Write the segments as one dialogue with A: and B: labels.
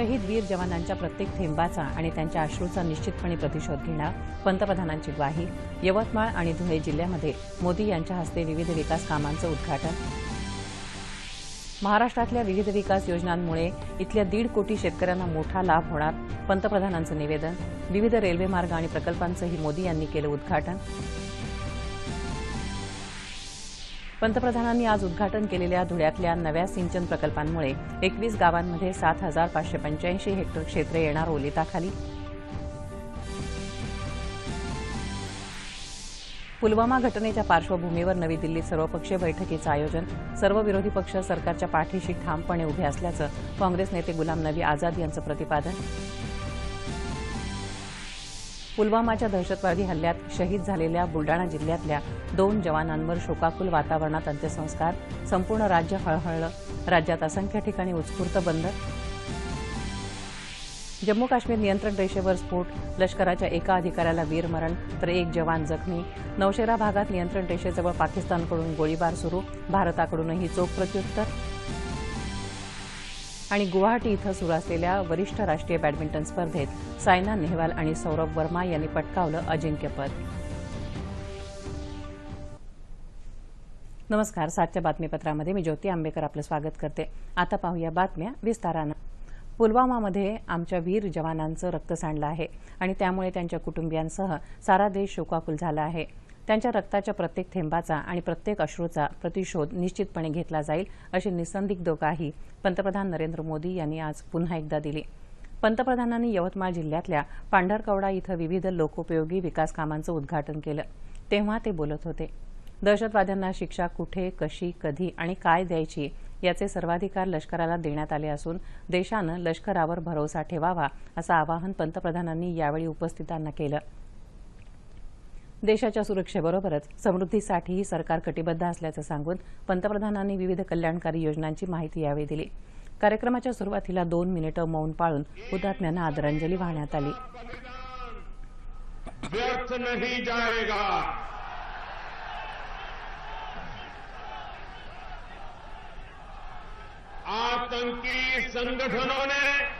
A: शहीद वीर जवानांच्या प्रत्येक थेंबाचा आणि त्यांच्या अश्रूचा निश्चितपणे प्रतिशोध घेणार पंतप्रधानांची ग्वाही यवतमाळ आणि धुळे जिल्ह्यामध्ये मोदी यांच्या हस्ते विविध विकास कामांचं उद्घाटन. महाराष्ट्रातल्या विविध विकास योजनांमुळे इथल्या दीड कोटी शेतकऱ्यांना मोठा लाभ होणार पंतप्रधानांचं निवेदन. विविध रेल्वे मार्ग आणि प्रकल्पांचंही मोदी यांनी केलं उद्घाटन. पंतप्रधानांनी आज उद्घाटन केलेल्या धुळ्यातल्या नव्या सिंचन प्रकल्पांमुळे एकवीस गावांमध्ये सात हजार पाचशे पंच्याऐंशी हेक्टर क्षेत्र येणार ओलिताखाली. पुलवामा घटनेच्या पार्श्वभूमीवर नवी दिल्लीत सर्वपक्षीय बैठकीचं आयोजन. सर्व विरोधी पक्ष सरकारच्या पाठीशी ठामपणे उभे असल्याचं काँग्रेस नेते गुलाम नबी आझाद यांचं प्रतिपादन. पुलवामाच्या दहशतवादी हल्ल्यात शहीद झालेल्या बुलडाणा जिल्ह्यातल्या दोन जवानांवर शोकाकुल वातावरणात अंत्यसंस्कार संपूर्ण राज्य हळहळलं. राज्यात असंख्य ठिकाणी उत्स्फूर्त बंद. जम्मू काश्मीर नियंत्रण रेषेवर स्फोट लष्कराच्या एका अधिकाऱ्याला वीरमरण तर एक जवान जखमी. नौशेरा भागात नियंत्रण रेषेजवळ पाकिस्तानकडून गोळीबार सुरू भारताकडूनही चोख प्रत्युत्तर. आणि गुवाहाटी इथं सुरू असलेल्या वरिष्ठ राष्ट्रीय बॅडमिंटन स्पर्धेत सायना नेहवाल आणि सौरभ वर्मा यांनी पटकावलं अजिंक्यपद नमस्कार. सातच्या बातमीपत्रामध्ये मी ज्योती आंबेकर आपलं स्वागत करते. आता पाहूया बातम्या विस्तारानं. पुलवामामध्ये आमच्या वीर जवानांचं रक्त सांडलं आहे आणि त्यामुळे त्यांच्या कुटुंबियांसह सारा देश शोकाकुल झाला आहे. त्यांच्या रक्ताच्या प्रत्येक थेंबाचा आणि प्रत्येक अश्रूचा प्रतिशोध निश्चितपणे घेतला जाईल अशी निसंदिग्धोकाही पंतप्रधान नरेंद्र मोदी यांनी आज पुन्हा एकदा दिली. पंतप्रधानांनी यवतमाळ जिल्ह्यातल्या पांढरकवडा इथं विविध लोकोपयोगी विकास कामांचं उद्घाटन केलं. तेव्हा ते बोलत होते. दहशतवाद्यांना शिक्षा कुठे कशी कधी आणि काय द्यायची याचे सर्वाधिकार लष्कराला देण्यात आले असून देशानं लष्करावर भरोसा ठेवावा असं आवाहन पंतप्रधानांनी यावेळी उपस्थितांना केलं. देशाच्या सुरक्षेबरोबरच समृद्धीसाठीही सरकार कटिबद्ध असल्याचं सांगून पंतप्रधानांनी विविध कल्याणकारी योजनांची माहिती यावेळी दिली. कार्यक्रमाच्या सुरुवातीला दोन मिनिटं मौन पाळून हुतात्म्यांना आदरांजली वाहण्यात आली.
B: व्यर्थ नहीं जाएगा आतंकी संगठनों ने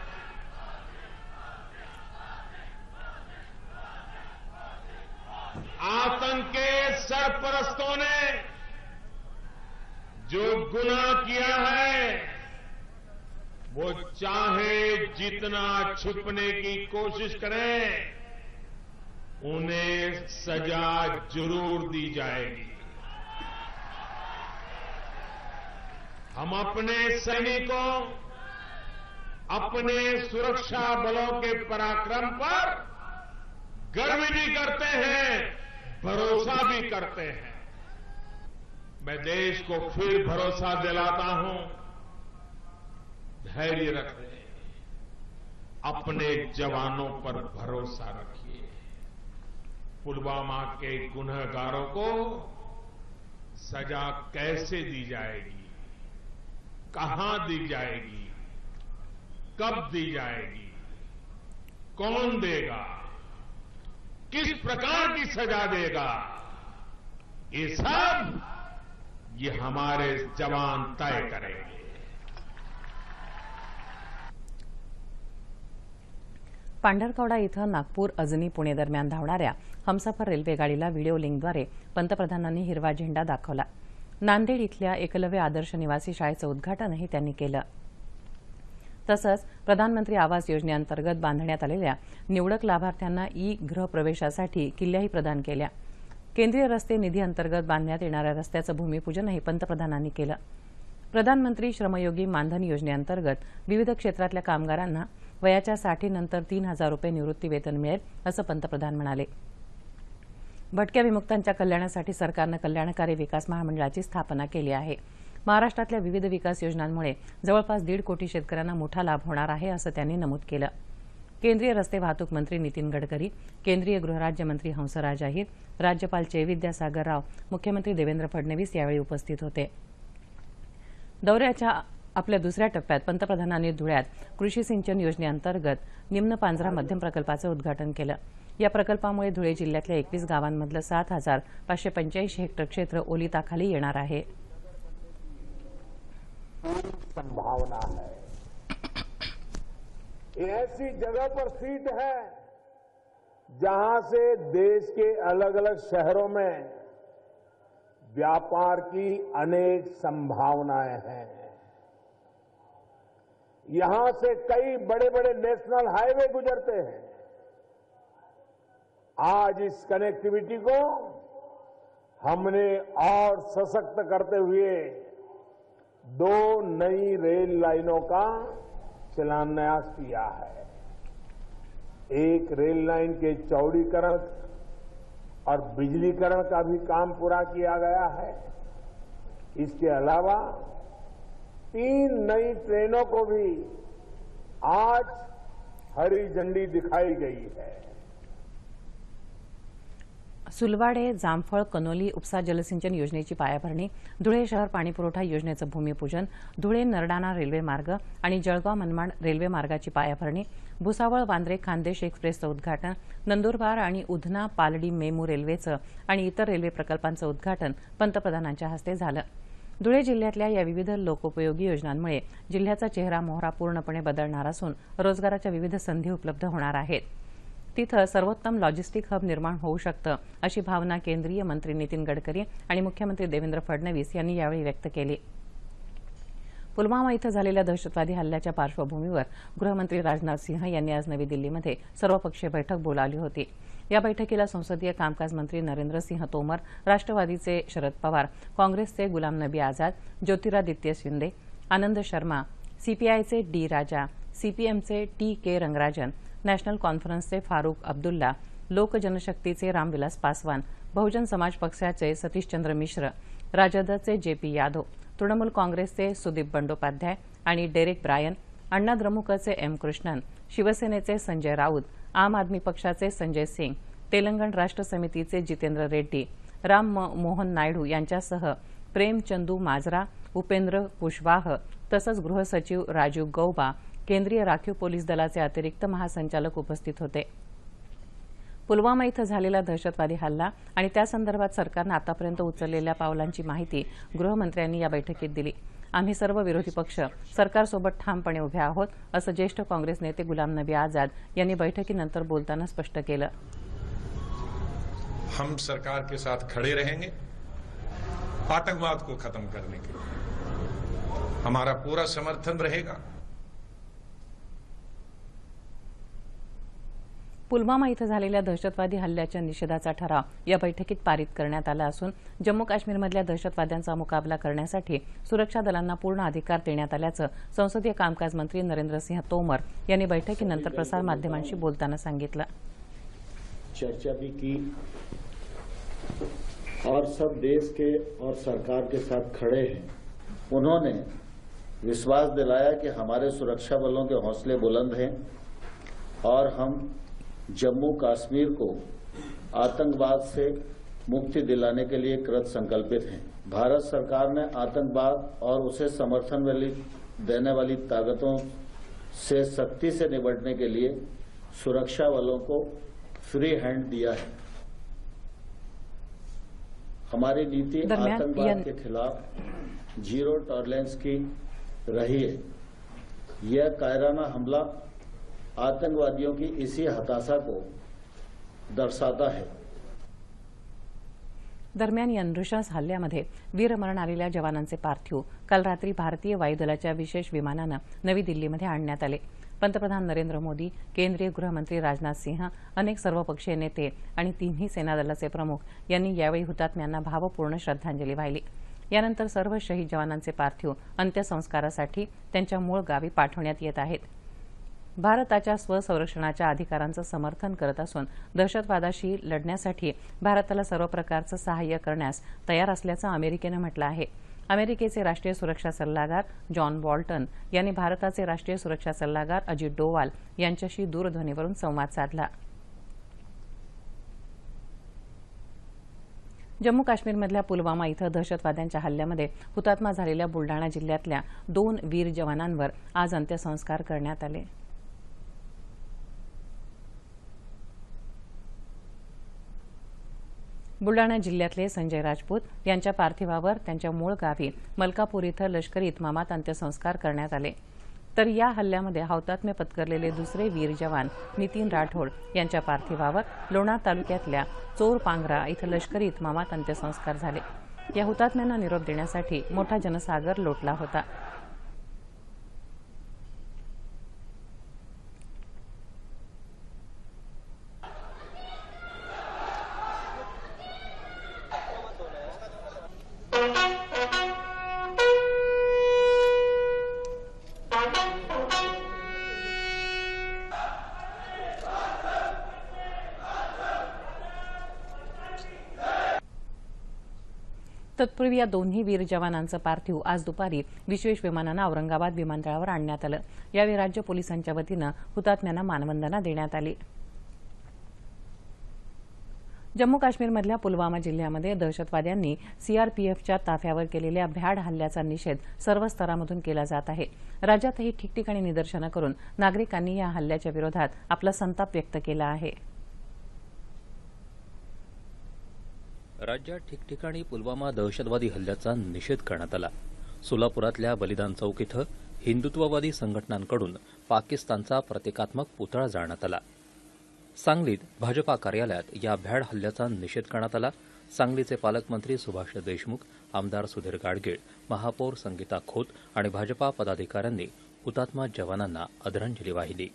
B: आतंक के सरपरस्तों ने जो गुनाह किया है, वो चाहे जितना छिपने की कोशिश करें, उन्हें सजा ज़रूर दी जाएगी। हम अपने सैनिकों, अपने सुरक्षा बलों के पराक्रम पर गर्व भी करते हैं। भरोसा भी करते हैं। मैं देश को फिर भरोसा दिलाता हूँ। धैर्य रखें अपने जवानों पर भरोसा रखिए। पुलवामा के गुनहगारों को सजा कैसे दी जाएगी? कहाँ दी जाएगी? कब दी जाएगी? कौन देगा? किस प्रकार की सजा देगा? ये सब ये हमारे जवान तय करेंगे।
A: पांढरकवडा इथं नागपूर अजनी पुणे दरम्यान धावणाऱ्या हमसफर रेल्वे गाडीला व्हिडिओ लिंकद्वारे पंतप्रधानांनी हिरवा झेंडा दाखवला. नांदेड इथल्या एकलव्य आदर्श निवासी शाळेचं उद्घाटनही त्यांनी केलं. तसंच प्रधानमंत्री आवास योजनेअंतर्गत बांधण्यात आलेल्या निवडक लाभार्थ्यांना ई गृहप्रवेशासाठी किल्ल्याही प्रदान केल्या. केंद्रीय रस्ते निधी अंतर्गत बांधण्यात येणाऱ्या रस्त्याचं भूमिपूजनही पंतप्रधानांनी केलं. प्रधानमंत्री श्रमयोगी मानधन योजनेअंतर्गत विविध क्षेत्रातल्या कामगारांना वयाच्या साठीनंतर तीन हजार रुपये निवृत्ती वेतन मिळेल असं पंतप्रधान म्हणाले. भटक्या विमुक्तांच्या कल्याणासाठी सरकारनं कल्याणकारी विकास महामंडळाची स्थापना केली आहे. महाराष्ट्रातल्या विविध विकास योजनांमुळे जवळपास दीड कोटी शेतकऱ्यांना मोठा लाभ होणार आहे असं त्यांनी नमूद केलं. केंद्रीय रस्ते वाहतूक मंत्री नितीन गडकरी केंद्रीय गृहराज्यमंत्री हंसराज अहिर राज्यपाल चे विद्यासागर राव मुख्यमंत्री देवेंद्र फडणवीस यावेळी उपस्थित होते. दौऱ्याच्या आपल्या दुसऱ्या टप्प्यात पंतप्रधानांनी धुळ्यात कृषी सिंचन योजनेअंतर्गत निम्न पांझरा मध्यम प्रकल्पाचं उद्घाटन केलं. या प्रकल्पामुळे धुळे जिल्ह्यातल्या एकवीस गावांमधलं सात हजार पाचशे पंच्याऐंशी हेक्टर क्षेत्र ओलिताखाली येणार आहे.
C: पूरी संभावना है। ऐसी जगह पर सीट है जहाँ से देश के अलग अलग शहरों में व्यापार की अनेक संभावनाएँ हैं। यहाँ से कई बड़े बड़े नेशनल हाईवे गुजरते हैं। आज इस कनेक्टिविटी को हमने और सशक्त करते हुए दो नई रेल लाइनों का शिलान्यास किया है। एक रेल लाइन के चौड़ीकरण और बिजलीकरण का भी काम पूरा किया गया है। इसके अलावा तीन नई ट्रेनों को भी आज हरी झंडी दिखाई गई है।
A: सुलवाडे जामफळ कनोली उपसा जलसिंचन योजनेची पायाभरणी धुळे शहर पाणीपुरवठा योजनेचं भूमिपूजन धुळे नरडाणा रेल्वे मार्ग आणि जळगाव मनमाड रेल्वे मार्गाची पायाभरणी भुसावळ वांद्रे खानदेश एक्सप्रेसचं उद्घाटन नंदुरबार आणि उधना पालडी मेमू रेल्वेचं आणि इतर रेल्वे प्रकल्पांचं उद्घाटन पंतप्रधानांच्या हस्ते झालं. धुळे जिल्ह्यातल्या या विविध लोकोपयोगी योजनांमुळे जिल्ह्याचा चेहरा मोहरा पूर्णपणे बदलणार असून रोजगाराच्या विविध संधी उपलब्ध होणार आहेत. तिथं सर्वोत्तम लॉजिस्टिक हब निर्माण होऊ शकतं अशी भावना केंद्रीय मंत्री नितीन गडकरी आणि मुख्यमंत्री देवेंद्र फडणवीस यांनी यावेळी व्यक्त केली. पुलवामा इथं झालेल्या दहशतवादी हल्ल्याच्या पार्श्वभूमीवर गृहमंत्री राजनाथ सिंह यांनी आज नवी दिल्लीमध्ये सर्वपक्षीय बैठक बोलावली होती. या बैठकीला संसदीय कामकाज मंत्री नरेंद्र सिंह तोमर राष्ट्रवादीचे शरद पवार काँग्रेसचे गुलाम नबी आझाद ज्योतिरादित्य शिंदे आनंद शर्मा सीपीआयचे डी राजा सीपीएमचे टी के रंगराजन नॅशनल कॉन्फरन्सचे फारुख अब्दुल्ला लोक जनशक्तीचे रामविलास पासवान बहुजन समाज पक्षाचे सतीशचंद्र मिश्र राजदचे जे पी यादव तृणमूल काँग्रेसचे सुदीप बंडोपाध्याय आणि डेरेक ब्रायन अण्णा द्रमुकचे एम कृष्णन शिवसेनेचे संजय राऊत आम आदमी पक्षाचे संजय सिंग तेलंगण राष्ट्र समितीचे जितेंद्र रेड्डी राम मोहन नायडू यांच्यासह प्रेमचंदू माजरा उपेंद्र कुशवाह तसंच गृहसचिव राजीव गौबा केंद्रीय राखीव पोलीस दलाचे अतिरिक्त महासंचालक उपस्थित होते. पुलवामा इथं झालेला दहशतवादी हल्ला आणि त्यासंदर्भात सरकारनं आतापर्यंत उचललेल्या पावलांची माहिती गृहमंत्र्यांनी या बैठकीत दिली. आम्ही सर्व विरोधी पक्ष सरकारसोबत ठामपणे उभे आहोत असं ज्येष्ठ काँग्रेस नेते गुलाम नबी आझाद यांनी बैठकीनंतर बोलताना स्पष्ट केलं.
D: हम सरकार के साथ खड़े रहेंगे आतंकवाद को खत्म करने के लिए। हमारा पूरा समर्थन रहेगा।
A: पुलवामा इथं झालेल्या दहशतवादी हल्ल्याच्या निषेधाचा ठराव या बैठकीत पारित करण्यात आला असून जम्मू काश्मीरमधल्या दहशतवाद्यांचा मुकाबला करण्यासाठी सुरक्षा दलांना पूर्ण अधिकार देण्यात आल्याचं संसदीय कामकाज मंत्री नरेंद्र सिंह तोमर यांनी बैठकीनंतर प्रसारमाध्यमांशी बोलताना सांगितलं.
E: चर्चा भी की. और सब देश के और सरकार के साथ खड़े हैं। उन्होंने विश्वास दिलाया कि हमारे सुरक्षा बलों के हौसले बुलंद हैं और हम जम्मू कश्मीर को आतंकवाद से मुक्ति दिलाने के लिए कृत संकल्पित हैं। भारत सरकार ने आतंकवाद और उसे समर्थन वाली देने वाली ताकतों से सख्ती से निपटने के लिए सुरक्षा बलों को फ्री हैंड दिया है। हमारी नीति आतंकवाद के खिलाफ ज़ीरो टॉलरेंस की रही है। यह कायराना हमला आतंकवादियों की इसी हताशा को दर्शाता है।
A: दरम्यान या नृशंस हल्ल्यामध्ये वीरमरण आलेल्या जवानांचे पार्थिव काल रात्री भारतीय वायुदलाच्या विशेष विमानानं नवी दिल्लीमध्ये आणण्यात आले. पंतप्रधान नरेंद्र मोदी केंद्रीय गृहमंत्री राजनाथ सिंह अनेक सर्वपक्षीय नेते आणि तिन्ही सेनादलाचे प्रमुख यांनी यावेळी हुतात्म्यांना भावपूर्ण श्रद्धांजली वाहिली. यानंतर सर्व शहीद जवानांचे पार्थिव अंत्यसंस्कारासाठी त्यांच्या मूळ गावी पाठवण्यात येत आहेत. भारताच्या स्वसंरक्षणाच्या अधिकारांचं समर्थन करत असून दहशतवादाशी लढण्यासाठी भारताला सर्व प्रकारचं सहाय्य करण्यास तयार असल्याचं अमेरिकेनं म्हटलं आहे. अमेरिकेचे राष्ट्रीय सुरक्षा सल्लागार जॉन बॉल्टन यांनी भारताचे राष्ट्रीय सुरक्षा सल्लागार अजित डोवाल यांच्याशी दूरध्वनीवरून संवाद साधला. जम्मू काश्मीरमधल्या पुलवामा इथं दहशतवाद्यांच्या हल्ल्यामध्ये हुतात्मा झालेल्या बुलडाणा जिल्ह्यातल्या दोन वीर जवानांवर आज अंत्यसंस्कार करण्यात आले. बुलडाणा जिल्ह्यातले संजय राजपूत यांच्या पार्थिवावर त्यांच्या मूळ गावी मलकापूर इथं लष्करी इतमामात अंत्यसंस्कार करण्यात आले. तर या हल्ल्यामध्ये हौतात्म्य पत्करलेले दुसरे वीर जवान नितीन राठोड यांच्या पार्थिवावर लोणार तालुक्यातल्या चोरपांगरा इथं लष्करी इतमामात अंत्यसंस्कार झाले. या हुतात्म्यांना निरोप देण्यासाठी मोठा जनसागर लोटला होता. तत्पूर्वी या दोन्ही वीर जवानांचं पार्थिव आज दुपारी विशेष विमानानं औरंगाबाद विमानतळावर आणण्यात आलं. यावेळी राज्य पोलिसांच्या वतीनं हुतात्म्यांना मानवंदना देण्यात आली. जम्मू काश्मीरमधल्या पुलवामा जिल्ह्यामध्ये दहशतवाद्यांनी सीआरपीएफच्या ताफ्यावर केलेल्या भ्याड हल्ल्याचा निषेध सर्व स्तरामधून केला जात आहे. राज्यातही ठिकठिकाणी निदर्शनं करून नागरिकांनी या हल्ल्याच्या विरोधात आपला संताप व्यक्त केला आहे.
F: राज्यात ठिकठिकाणी पुलवामा दहशतवादी हल्ल्याचा निषेध करण्यात आला. सोलापुरातल्या बलिदान चौक इथं हिंदुत्ववादी संघटनांकडून पाकिस्तानचा प्रतिकात्मक पुतळा जाळण्यात आला. सांगलीत भाजपा कार्यालयात या भ्याड हल्ल्याचा निषेध करण्यात आला. सांगलीचे पालकमंत्री सुभाष देशमुख आमदार सुधीर गाडगीळ महापौर संगीता खोत आणि भाजपा पदाधिकाऱ्यांनी हुतात्मा जवानांना आदरांजली वाहिली.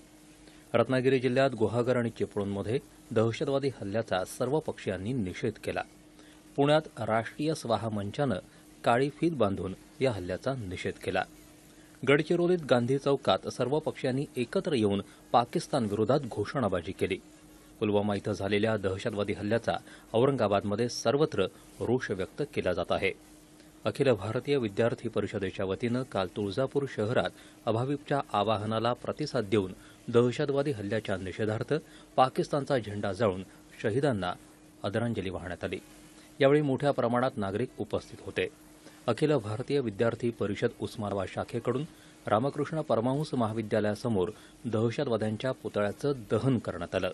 F: रत्नागिरी जिल्ह्यात गुहागर आणि चिपळूणमध्ये दहशतवादी हल्ल्याचा सर्व पक्षीयांनी निषेध केला. पुण्यात राष्ट्रीय स्वाहा मंचानं काळी फीत बांधून या हल्ल्याचा निषेध केला. गडचिरोलीत गांधी चौकात सर्व पक्षांनी एकत्र येऊन पाकिस्तानविरोधात घोषणाबाजी केली. पुलवामा इथं झालेल्या दहशतवादी हल्ल्याचा औरंगाबादमध्ये सर्वत्र रोष व्यक्त केला जात आहे. अखिल भारतीय विद्यार्थी परिषदेच्या वतीनं काल तुळजापूर शहरात अभाविपच्या आवाहनाला प्रतिसाद देऊन दहशतवादी हल्ल्याच्या निषेधार्थ पाकिस्तानचा झेंडा जाळून शहीदांना आदरांजली वाहण्यात आली. यावेळी मोठ्या प्रमाणात नागरिक उपस्थित होते. अखिल भारतीय विद्यार्थी परिषद उस्मानाबाद शाखेकडून रामकृष्ण परमहंस महाविद्यालयासमोर दहशतवाद्यांच्या पुतळ्याचं दहन करण्यात आलं.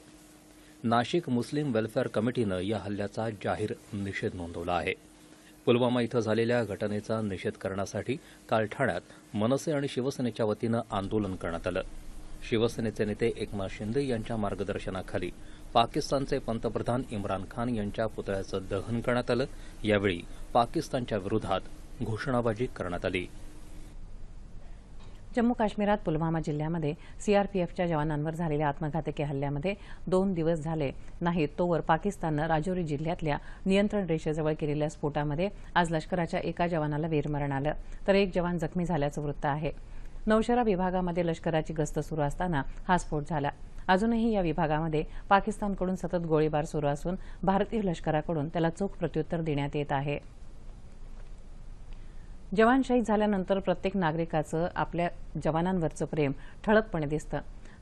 F: नाशिक मुस्लिम वेल्फेअर कमिटीनं या हल्ल्याचा जाहीर निषेध नोंदवला आहे. पुलवामा इथं झालेल्या घटनेचा निषेध करण्यासाठी काल ठाण्यात मनसे आणि शिवसेनेच्या वतीनं आंदोलन करण्यात आलं. शिवसेनेचे नेते एकनाथ शिंदे यांच्या मार्गदर्शनाखाली पाकिस्तानचे पंतप्रधान इम्रान खान यांच्या पुतळ्याचं दहन करण्यात आलं. यावेळी पाकिस्तानच्या विरोधात घोषणाबाजी करण्यात आली.
A: जम्मू काश्मीरात पुलवामा जिल्ह्यामध्ये सीआरपीएफच्या जवानांवर झालेल्या आत्मघातकी हल्ल्यामध्ये दोन दिवस झाले नाहीत तोवर पाकिस्ताननं राजौरी जिल्ह्यातल्या नियंत्रण रेषेजवळ केलेल्या स्फोटामध्ये आज लष्कराच्या एका जवानाला वीरमरण आलं. तर एक जवान जखमी झाल्याचं वृत्त आहे. नौशेरा विभागामध्ये लष्कराची गस्त सुरू असताना हा स्फोट झाला. अजूनही या विभागामध्ये पाकिस्तानकडून सतत गोळीबार सुरू असून भारतीय लष्कराकडून त्याला चोख प्रत्युत्तर देण्यात येत आहे. जवान शहीद झाल्यानंतर प्रत्येक नागरिकाचं आपल्या जवानांवरचं प्रेम ठळकपणे दिसतं.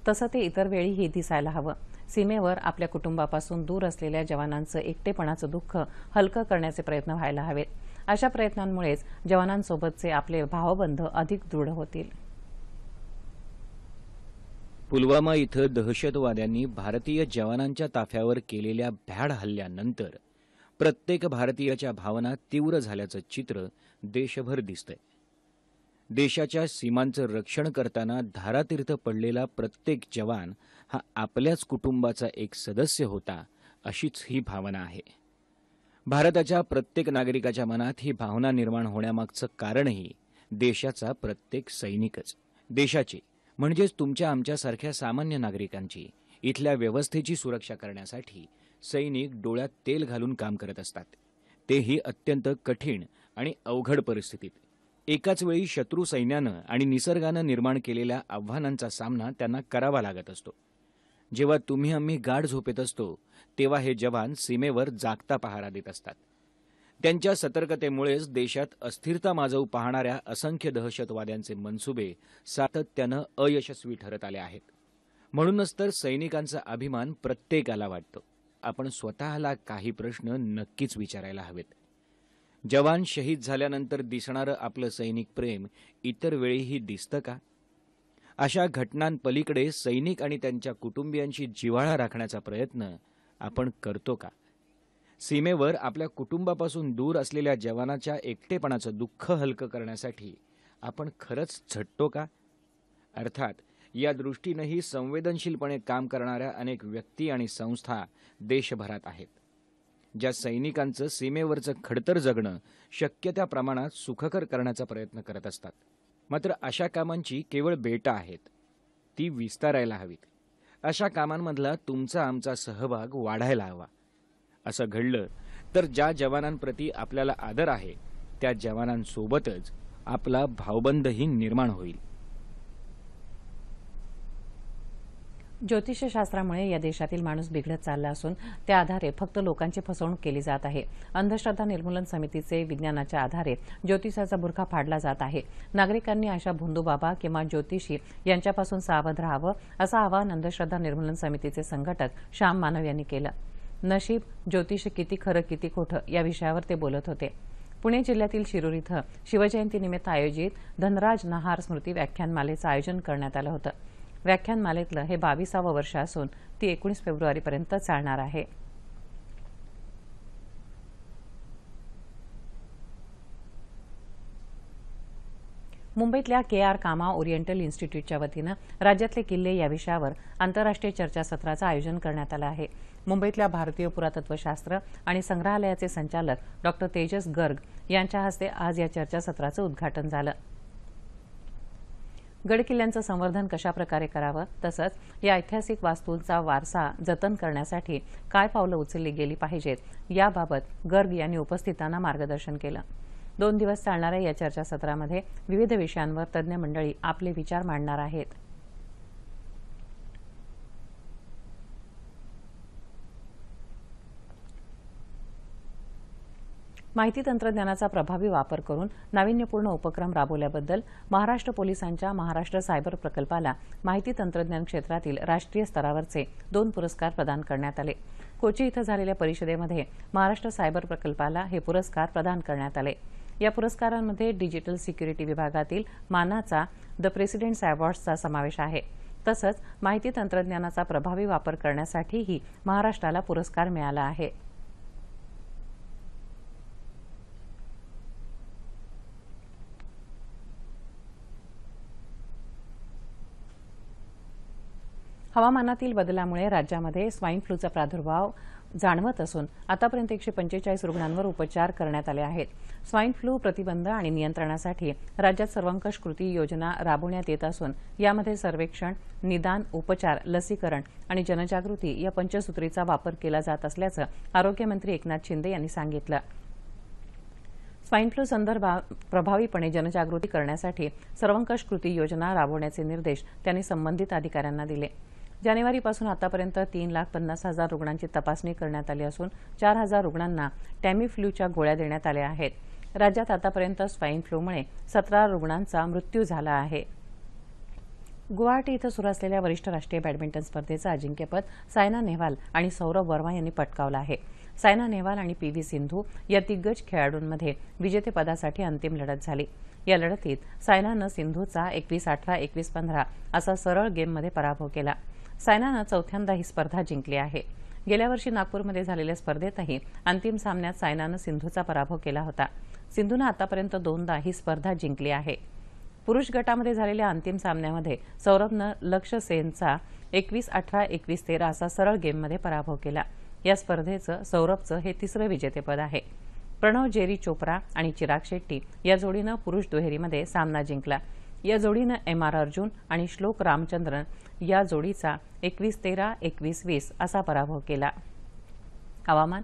A: तसं ते इतर वेळीही दिसायला हवं. सीमेवर आपल्या कुटुंबापासून दूर असलेल्या जवानांचं एकटेपणाचं दुःख हलकं करण्याचे प्रयत्न व्हायला हवेत. अशा प्रयत्नांमुळेच जवानांसोबतचे आपले भावबंध अधिक दृढ होतील.
G: पुलवामा इथं दहशतवाद्यांनी भारतीय जवानांच्या ताफ्यावर केलेल्या भ्याड हल्ल्यानंतर प्रत्येक भारतीयाच्या भावना तीव्र झाल्याचं चित्र देशभर दिसतंय. देशाच्या सीमांचं रक्षण करताना धारातीर्थ पडलेला प्रत्येक जवान हा आपल्याच कुटुंबाचा एक सदस्य होता अशीच ही भावना आहे. भारताच्या प्रत्येक नागरिकाच्या मनात ही भावना निर्माण होण्यामागचं कारणही देशाचा प्रत्येक सैनिकच. देशाची म्हणजेच तुमच्या आमच्यासारख्या सामान्य नागरिकांची इथल्या व्यवस्थेची सुरक्षा करण्यासाठी सैनिक डोळ्यात तेल घालून काम करत असतात. तेही अत्यंत कठीण आणि अवघड परिस्थितीत. एकाच वेळी शत्रू सैन्यानं आणि निसर्गानं निर्माण केलेल्या आव्हानांचा सामना त्यांना करावा लागत असतो. जेव्हा तुम्ही आम्ही गाढ झोपेत असतो तेव्हा हे जवान सीमेवर जागता पहारा देत असतात. त्यांच्या सतर्कतेमुळेच देशात अस्थिरता माजवू पाहणाऱ्या असंख्य दहशतवाद्यांचे मनसुबे सातत्यानं अयशस्वी ठरत आले आहेत. म्हणूनच तर सैनिकांचा अभिमान प्रत्येकाला वाटतो. आपण स्वतःला काही प्रश्न नक्कीच विचारायला हवेत. जवान शहीद झाल्यानंतर दिसणारं आपलं सैनिक प्रेम इतर वेळीही दिसतं का? अशा घटनांपलीकडे सैनिक आणि त्यांच्या कुटुंबियांशी जिव्हाळा राखण्याचा प्रयत्न आपण करतो का? सीमेवर आपल्या कुटुंबापासून दूर असलेल्या जवानाच्या एकटेपणाचं दुःख हलकं करण्यासाठी आपण खरंच झटतो का? अर्थात या दृष्टीनंही संवेदनशीलपणे काम करणाऱ्या अनेक व्यक्ती आणि संस्था देशभरात आहेत. ज्या सैनिकांचं सीमेवरचं खडतर जगणं शक्य त्या प्रमाणात सुखकर करण्याचा प्रयत्न करत असतात. मात्र अशा कामांची केवळ बेटा आहेत. ती विस्तारायला हवीत. अशा कामांमधला तुमचा आमचा सहभाग वाढायला हवा. असं घडलं तर ज्या जवानांप्रती आपल्याला आदर आहे त्या जवानांसोबतच आपला भावबंधही निर्माण होईल.
A: ज्योतिषशास्त्रामुळे या देशातील माणूस बिघडत चालला असून त्या आधारे फक्त लोकांची फसवणूक केली जात आहे. अंधश्रद्धा निर्मूलन समितीचे विज्ञानाच्या आधारे ज्योतिषाचा बुरखा फाडला जात आहे. नागरिकांनी अशा भोंदूबाबा किंवा ज्योतिषी यांच्यापासून सावध राहावं असं आवाहन अंधश्रद्धा निर्मूलन समितीचे संघटक श्याम मानव यांनी केलं. नशीब ज्योतिष किती खरं किती खोटं या विषयावर ते बोलत होते. पुणे जिल्ह्यातील शिरूर इथं शिवजयंतीनिमित्त आयोजित धनराज नहार स्मृती व्याख्यानमालेचं आयोजन करण्यात आलं होतं. व्याख्यानमालेतलं हे बावीसावं वर्ष असून ती एकोणीस फेब्रुवारीपर्यंत चालणार आहे. मुंबईतल्या के आर कामा ओरिएंटल इन्स्टिट्यूटच्या वतीनं राज्यातले किल्ले या विषयावर आंतरराष्ट्रीय चर्चासत्राचं आयोजन करण्यात आलं आहे. मुंबईतल्या भारतीय पुरातत्वशास्त्र आणि संग्रहालयाचे संचालक डॉक्टर तेजस गर्ग यांच्या हस्ते आज या चर्चासत्राचं उद्घाटन झालं. गडकिल्ल्यांचं संवर्धन कशाप्रकारे करावं तसंच या ऐतिहासिक वास्तूंचा वारसा जतन करण्यासाठी काय पावलं उचलली गेली पाहिजेत याबाबत गर्ग यांनी उपस्थितांना मार्गदर्शन केलं. दोन दिवस चालणाऱ्या या चर्चासत्रामध्ये विविध विषयांवर तज्ज्ञ मंडळी आपले विचार मांडणार आहेत. माहिती तंत्रज्ञानाचा प्रभावी वापर करून नाविन्यपूर्ण उपक्रम राबवल्याबद्दल महाराष्ट्र पोलिसांच्या महाराष्ट्र सायबर प्रकल्पाला माहिती तंत्रज्ञान क्षेत्रातील राष्ट्रीय स्तरावरचे दोन पुरस्कार प्रदान करण्यात आले. कोची इथं झालेल्या परिषदेमध्ये महाराष्ट्र सायबर प्रकल्पाला हे पुरस्कार प्रदान करण्यात आले. या पुरस्कारांमध्ये डिजिटल सिक्युरिटी विभागातील मानाचा द प्रेसिडेंट्स अवॉर्ड्सचा समावेश आहे. तसंच माहिती तंत्रज्ञानाचा प्रभावी वापर करण्यासाठीही महाराष्ट्राला पुरस्कार मिळाला आहे. हवामानातील बदलामुळे राज्यामध्ये स्वाईन फ्लूचा प्रादुर्भाव जाणवत असून आतापर्यंत एकशे पंचेचाळीस रुग्णांवर उपचार करण्यात आले आहेत. स्वाईन फ्लू प्रतिबंध आणि नियंत्रणासाठी राज्यात सर्वंकष कृती योजना राबवण्यात येत असून यामध्ये सर्वेक्षण निदान उपचार लसीकरण आणि जनजागृती या पंचसूत्रीचा वापर केला जात असल्याचं आरोग्यमंत्री एकनाथ शिंदे यांनी सांगितलं. स्वाईन फ्लू संदर्भात प्रभावीपणे जनजागृती करण्यासाठी सर्वंकष कृती योजना राबवण्याचे निर्देश त्यांनी संबंधित अधिकाऱ्यांना दिले. जानेवारीपासून आतापर्यंत तीन लाख पन्नास हजार रुग्णांची तपासणी करण्यात आली असून चार हजार रुग्णांना टॅमीफ्ल्यूच्या गोळ्या देण्यात आल्या आहेत. राज्यात आतापर्यंत स्वाईन फ्लूमुळे सतरा रुग्णांचा मृत्यू झाला आहे. गुवाहाटी इथं सुरू असलेल्या वरिष्ठ राष्ट्रीय बॅडमिंटन स्पर्धेचं अजिंक्यपद सायना नेहवाल आणि सौरभ वर्मा यांनी पटकावलं आहे. सायना नेहवाल आणि पी व्ही सिंधू या दिग्गज खेळाडूंमध्ये विजेतेपदासाठी अंतिम लढत झाली. या लढतीत सायनानं सिंधूचा एकवीस अठरा एकवीस पंधरा असा सरळ गेममध्ये पराभव केला. सायनानं चौथ्यांदा ही स्पर्धा जिंकली आहे. गेल्या वर्षी नागपूरमध्ये झालेल्या स्पर्धेतही अंतिम सामन्यात सायनानं सिंधूचा पराभव केला होता. सिंधूनं आतापर्यंत दोनदा ही स्पर्धा जिंकली आहे. पुरुष गटामध्ये झालेल्या अंतिम सामन्यामध्ये सौरभनं लक्ष सेनचा एकवीस अठरा एकवीस तेरा असा सरळ गेममध्ये पराभव केला. या स्पर्धेचं सौरभचं हे तिसरं विजेतेपद आहे. प्रणव जेरी चोप्रा आणि चिराग शेट्टी या जोडीनं पुरुष दुहेरीमध्ये सामना जिंकला. या जोडीनं एम आर अर्जुन आणि श्लोक रामचंद्रन या जोडीचा एकवीस तेरा एकवीस वीस असा पराभव केला. हवामान.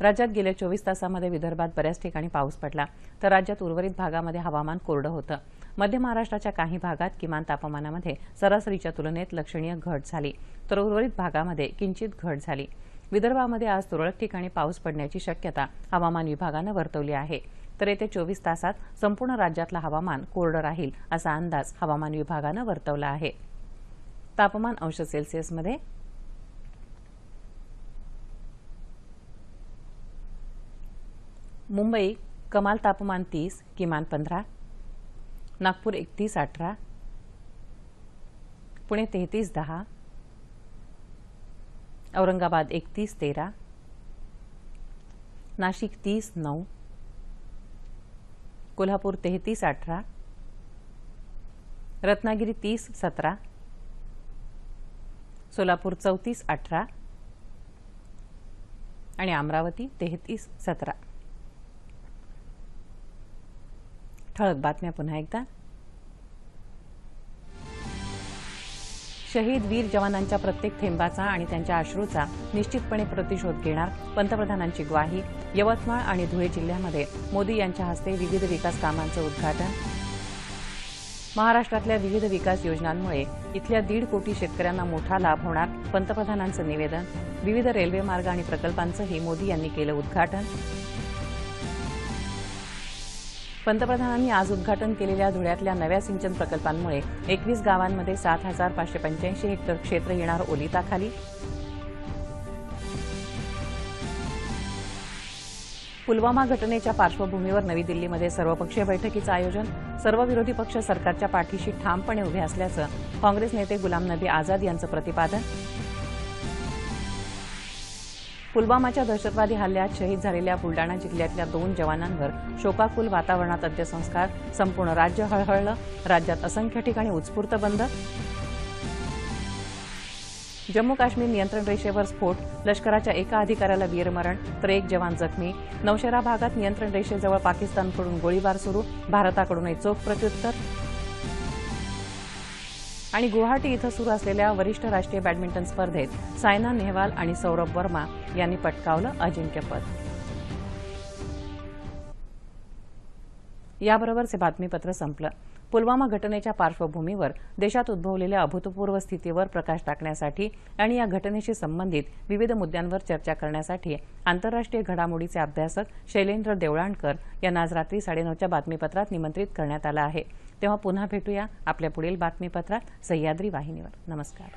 A: राज्यात गेल्या चोवीस तासामध्ये विदर्भात बऱ्याच ठिकाणी पाऊस पडला तर राज्यात उर्वरित भागामध्ये हवामान कोरडं होतं. मध्य महाराष्ट्राच्या काही भागात किमान तापमानामध्ये सरासरीच्या तुलनेत लक्षणीय घट झाली तर उर्वरित भागामध्ये किंचित घट झाली. विदर्भामध्ये आज तुरळक ठिकाणी पाऊस पडण्याची शक्यता हवामान विभागानं वर्तवली आहे. तर येत्या चोवीस तासात संपूर्ण राज्यातलं हवामान कोरडं राहील असा अंदाज हवामान विभागानं वर्तवला आहे. तापमान अंश सेल्सिअसमध्ये मुंबई कमाल तापमान तीस किमान पंधरा नागपूर एकतीस अठरा पुणे तेहतीस दहा औरंगाबाद एकतीस तेरा नाशिक तीस नऊ कोल्हापूर तेहतीस अठरा रत्नागिरी तीस सतरा सोलापूर चौतीस अठरा आणि अमरावती तेहतीस सतरा. ठळक बातम्या पुन्हा एकदा. शहीद वीर जवानांच्या प्रत्येक थेंबाचा आणि त्यांच्या अश्रूचा निश्चितपणे प्रतिशोध घेणार पंतप्रधानांची ग्वाही यवतमाळ आणि धुळे जिल्ह्यामध्ये मोदी यांच्या हस्ते विविध विकास कामांचं उद्घाटन. महाराष्ट्रातल्या विविध विकास योजनांमुळे इथल्या दीड कोटी शेतकऱ्यांना मोठा लाभ होणार पंतप्रधानांचं निवेदन. विविध रेल्वे मार्ग आणि प्रकल्पांचंही मोदी यांनी केलं उद्घाटन. पंतप्रधानांनी आज उद्घाटन केलेल्या धुळ्यातल्या नव्या सिंचन प्रकल्पांमुळे एकवीस गावांमध्ये सात हजार पाचशे पंच्याऐंशी हेक्टर क्षेत्र येणार ओलिताखाली. पुलवामा घटनेच्या पार्श्वभूमीवर नवी दिल्लीमध्ये सर्वपक्षीय बैठकीचं आयोजन. सर्व विरोधी पक्ष सरकारच्या पाठीशी ठामपणे उभे असल्याचं काँग्रेस नेते गुलाम नबी आझाद यांचं प्रतिपादन. पुलवामाच्या दहशतवादी हल्ल्यात शहीद झालेल्या बुलडाणा जिल्ह्यातल्या दोन जवानांवर शोकाकुल वातावरणात अंत्यसंस्कार. संपूर्ण राज्य हळहळलं. राज्यात असंख्य ठिकाणी उत्स्फूर्त बंद. जम्मू काश्मीर नियंत्रण रेषेवर स्फोट. लष्कराच्या एका अधिकाऱ्याला वीरमरण. तर एक जवान जखमी. नौशेरा भागात नियंत्रण रेषेजवळ पाकिस्तानकडून गोळीबार सुरू. भारताकडूनही चोख प्रत्युत्तर. आणि गुवाहाटी इथं सुरू असलेल्या वरिष्ठ राष्ट्रीय बॅडमिंटन स्पर्धेत सायना नेहवाल आणि सौरभ वर्मा यांनी पटकावलं अजिंक्यपद याबरोबरचे बातमीपत्र संपलं. पुलवामा घटनेच्या पार्श्वभूमीवर देशात उद्भवलेल्या अभूतपूर्व स्थितीवर प्रकाश टाकण्यासाठी आणि या घटनेशी संबंधित विविध मुद्द्यांवर चर्चा करण्यासाठी आंतरराष्ट्रीय घडामोडीचे अभ्यासक शैलेंद्र देवळाणकर यांना आज रात्री साडेनऊच्या बातमीपत्रात निमंत्रित करण्यात आलं आहे. तेव्हा पुन्हा भेटूया आपल्या पुढील बातमीपत्रात सह्याद्री वाहिनीवर. नमस्कार.